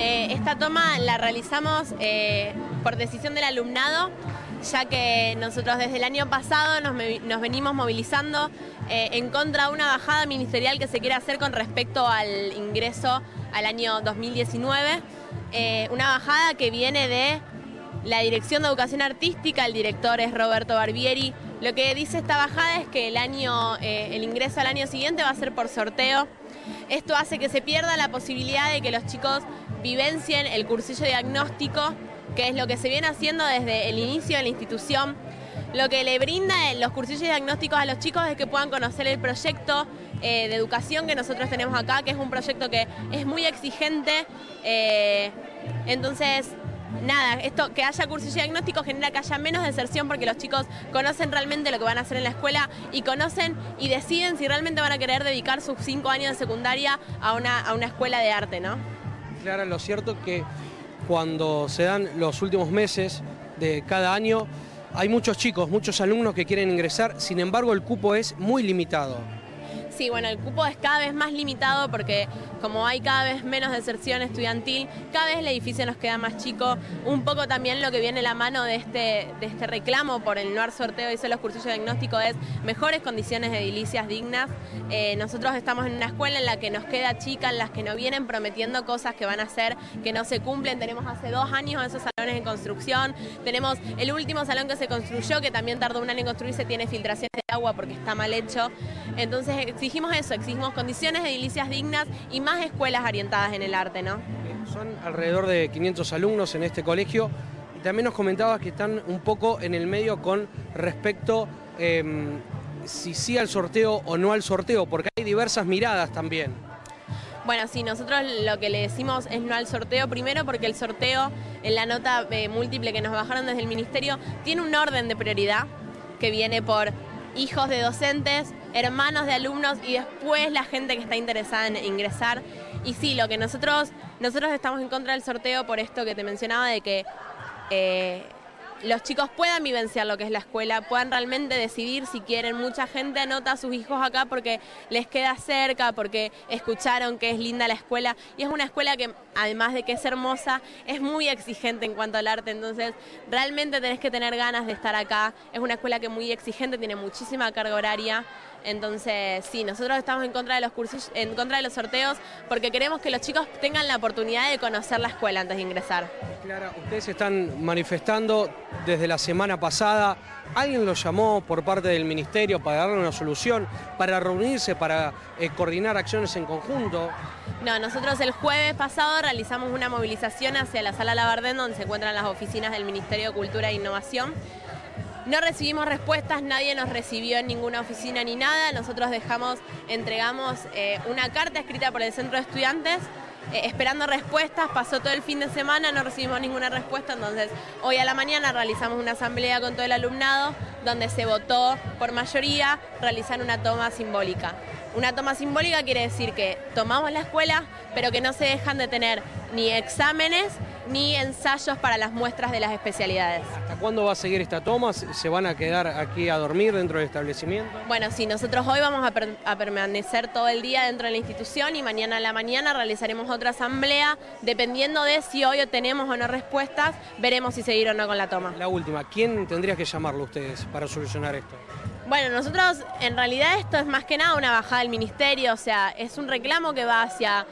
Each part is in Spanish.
Esta toma la realizamos eh, por decisión del alumnado, ya que nosotros desde el año pasado nos, venimos movilizando eh, en contra de una bajada ministerial que se quiere hacer con respecto al ingreso al año 2019. Eh, una bajada que viene de la Dirección de Educación Artística, el director es Roberto Barbieri. Lo que dice esta bajada es que el, año, el ingreso al año siguiente va a ser por sorteo. Esto hace que se pierda la posibilidad de que los chicos vivencien el cursillo diagnóstico, que es lo que se viene haciendo desde el inicio de la institución. Lo que le brinda los cursillos diagnósticos a los chicos es que puedan conocer el proyecto eh, de educación que nosotros tenemos acá, que es un proyecto que es muy exigente. Eh, entonces, nada, esto que haya cursillo diagnóstico genera que haya menos deserción porque los chicos conocen realmente lo que van a hacer en la escuela y conocen y deciden si realmente van a querer dedicar sus cinco años de secundaria a una, a una escuela de arte, ¿no? Clara, lo cierto que cuando se dan los últimos meses de cada año, hay muchos chicos, muchos alumnos que quieren ingresar, sin embargo el cupo es muy limitado. Sí, bueno, el cupo es cada vez más limitado porque como hay cada vez menos deserción estudiantil, cada vez el edificio nos queda más chico. Un poco también lo que viene la mano de este, de este reclamo por el NUAR sorteo y los cursos diagnósticos es mejores condiciones edilicias dignas. Eh, nosotros estamos en una escuela en la que nos queda chica, en las que nos vienen prometiendo cosas que van a hacer, que no se cumplen. Tenemos hace dos años esos salones en construcción. Tenemos el último salón que se construyó, que también tardó un año en construirse, tiene filtraciones de agua porque está mal hecho. Entonces, exigimos eso, exigimos condiciones edilicias dignas y más escuelas orientadas en el arte, ¿no? Son alrededor de 500 alumnos en este colegio y también nos comentabas que están un poco en el medio con respecto em, si sí al sorteo o no al sorteo, porque hay diversas miradas también. Bueno, sí, nosotros lo que le decimos es no al sorteo, primero porque el sorteo en la nota eh, múltiple que nos bajaron desde el ministerio tiene un orden de prioridad que viene por hijos de docentes, hermanos de alumnos y después la gente que está interesada en ingresar. Y sí, lo que nosotros, nosotros estamos en contra del sorteo por esto que te mencionaba de que eh, los chicos puedan vivenciar lo que es la escuela, puedan realmente decidir si quieren. Mucha gente anota a sus hijos acá porque les queda cerca, porque escucharon que es linda la escuela. Y es una escuela que, además de que es hermosa, es muy exigente en cuanto al arte. Entonces, realmente tenés que tener ganas de estar acá. Es una escuela que es muy exigente, tiene muchísima carga horaria. Entonces, sí, nosotros estamos en contra de los cursos, en contra de los sorteos, porque queremos que los chicos tengan la oportunidad de conocer la escuela antes de ingresar. Clara, ustedes están manifestando desde la semana pasada. ¿Alguien los llamó por parte del ministerio para darle una solución, para reunirse, para eh, coordinar acciones en conjunto? No, nosotros el jueves pasado realizamos una movilización hacia la sala Labardén, donde se encuentran las oficinas del Ministerio de Cultura e Innovación no recibimos respuestas, nadie nos recibió en ninguna oficina ni nada. Nosotros dejamos, entregamos eh, una carta escrita por el centro de estudiantes eh, esperando respuestas, pasó todo el fin de semana, no recibimos ninguna respuesta, entonces hoy a la mañana realizamos una asamblea con todo el alumnado donde se votó por mayoría realizar una toma simbólica. Una toma simbólica quiere decir que tomamos la escuela, pero que no se dejan de tener ni exámenes ni ensayos para las muestras de las especialidades. ¿Hasta cuándo va a seguir esta toma? ¿Se van a quedar aquí a dormir dentro del establecimiento? Bueno, sí, nosotros hoy vamos a, permanecer todo el día dentro de la institución y mañana a la mañana realizaremos otra asamblea. Dependiendo de si hoy obtenemos o no respuestas, veremos si seguir o no con la toma. La última, ¿quién tendría que llamarlo ustedes para solucionar esto? Bueno, nosotros en realidad esto es más que nada una bajada del ministerio, o sea, es un reclamo que va hacia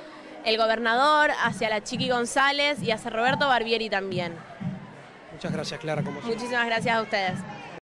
el gobernador, hacia la Chiqui González y hacia Roberto Barbieri también. Muchas gracias, Clara. Como Muchísimas gracias a ustedes.